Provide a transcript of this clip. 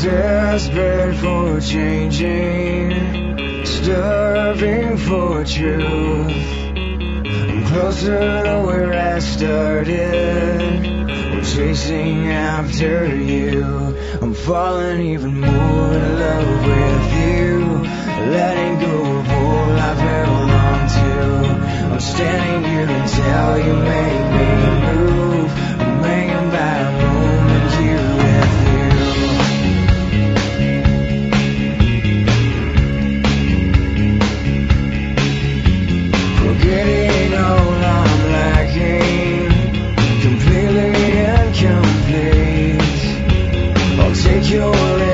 Desperate for changing Starving for truth. I'm closer to where I started. I'm chasing after you. I'm falling even more in love with you. Letting go of all I've held on to. I'm standing here to tell you make I'll take your invitation.